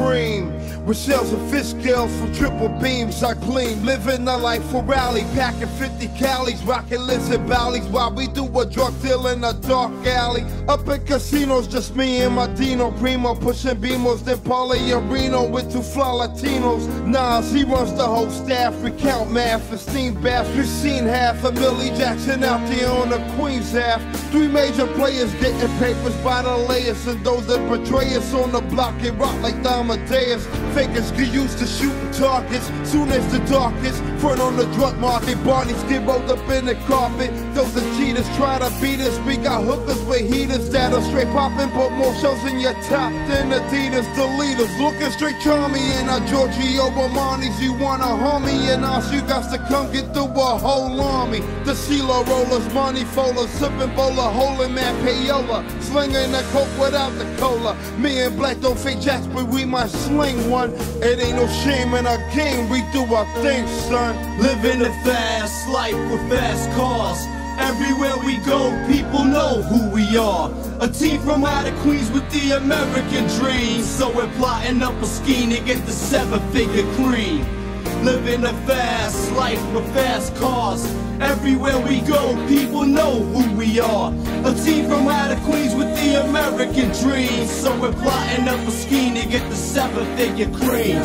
cream. With shells and fish scales from triple beams, I clean. Living the life for rally, packing 50 calories, rocking lizard valleys while we do a drug deal in a dark alley. Up in casinos, just me and my Dino Primo, pushing beamos, then Paulie Areno with two fly Latinos. Nas, he runs the whole staff, we count math, esteem baths. We've seen half a Millie Jackson out there on the Queen's half. Three major players getting papers by the layers, and those that betray us on the block get rock like Amadeus. Fakers get used to shooting targets. Soon as the darkest, front on the drug market. Barney's get rolled up in the carpet. Those are cheaters try to beat us. We got hookers with heaters that'll straight poppin', put more shows in your top than Adidas. The leaders looking straight charmy in our Giorgio Armani's. You wanna harm me and us, you got to come get through a whole army. The CeeLo rollers, money folders, sipping bowler, holding man payola. Slinging the coke without the cola. Me and Black don't fake jacks, we might sling one. It ain't no shame in our game, we do our thing, son. Living a fast life with fast cars. Everywhere we go, people know who we are. A team from out of Queens with the American dream. So we're plotting up a scheme to get the seven figure cream. Living a fast life with fast cars. Everywhere we go, people know who we are. A team from out of Queens with the American dream. So we're plotting up a scheme to get the seven figure cream.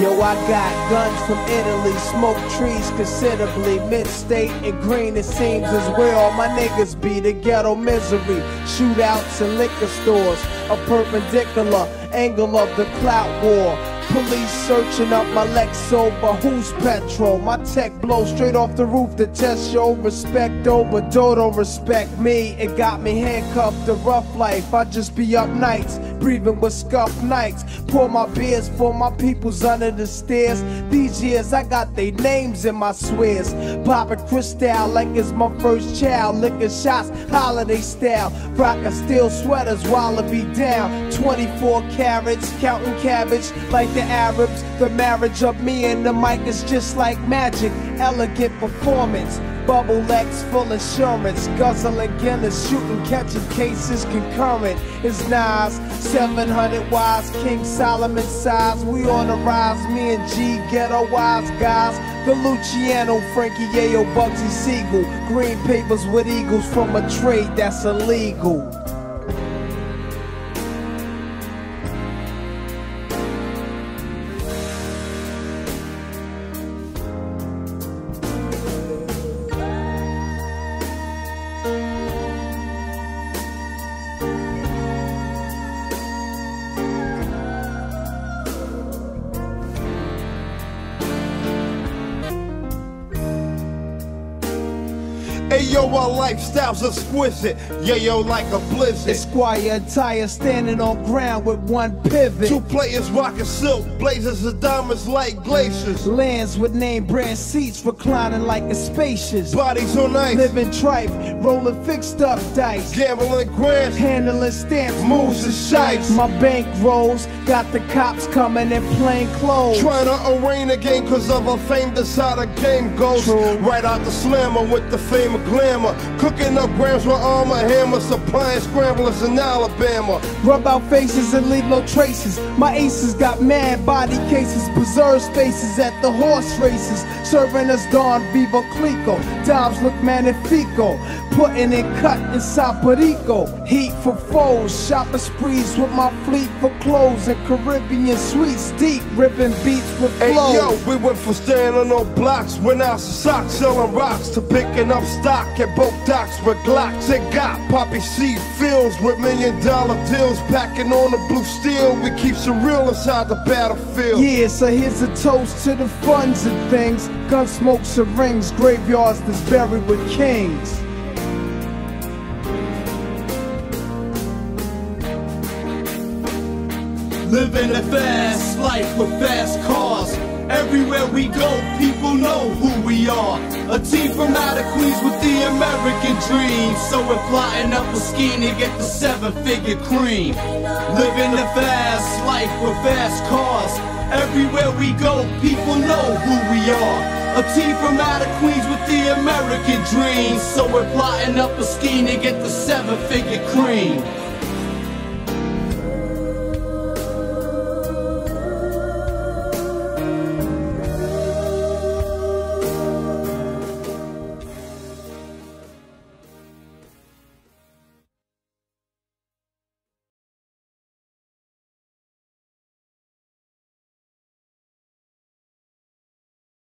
Yo, I got guns from Italy, smoke trees considerably. Mid-state and green, it seems as where all my niggas be. The ghetto misery, shootouts and liquor stores. A perpendicular angle of the clout war. Police searching up my Lexo, but who's petrol? My tech blow straight off the roof to test your respect oh, over, don't respect me. It got me handcuffed to rough life. I just be up nights, breathing with scuffed nights. Pour my beers for my peoples under the stairs. These years I got their names in my swears. Popping crystal like it's my first child. Licking shots, holiday style. Rockin' steel sweaters while I be down. 24 carats, counting cabbage like the Arabs. The marriage of me and the mic is just like magic. Elegant performance. Bubble X full assurance. Guzzling Guinness, shooting, catching cases concurrent. It's Nas, 700 wise, King Solomon size. We on the rise, me and G, ghetto wise guys. The Luciano, Frankie Yayo, Bugsy Siegel. Green papers with eagles from a trade that's illegal. Yo, our lifestyle's exquisite. Yeah, yo, like a blizzard. Esquire attire standing on ground with one pivot. Two players rocking silk, blazers of diamonds like glaciers. Lands with name brand seats reclining like a spacious. Bodies on ice, Living tripe, rolling fixed up dice. gambling grants, Handling stamps, moves and shites. My bank rolls, got the cops coming in plain clothes. Trying to arraign a game cause of a fame, that's how the game goes. True. Right out the slammer with the fame of glamour. Cooking up grams with armor, hammer, supplying scramblers in Alabama. Rub out faces and leave no traces. My aces got mad body cases, preserve spaces at the horse races. Serving us Don Vivo Clico. Dobbs look magnifico. Putting in cut in Perico. Heat for foes, shopping sprees with my fleet for clothes and Caribbean sweets deep, ripping beats with flow. Hey yo, we went from standing on blocks, went out socks, selling rocks, to picking up stock at both docks with Glocks. It got poppy seed fields with million dollar deals, packing on the blue steel. We keep some real inside the battlefield. Yeah, so here's a toast to the funds and things. Gun smokes and rings, graveyards that's buried with kings. Living a fast life with fast cars. Everywhere we go, people know who we are. A team from out of Queens with the American dream. So we're plotting up a scheme to get the seven figure cream. Living the fast life with fast cars. Everywhere we go, people know who we are. A team from out of Queens with the American dream. So we're plotting up a scheme to get the seven figure cream.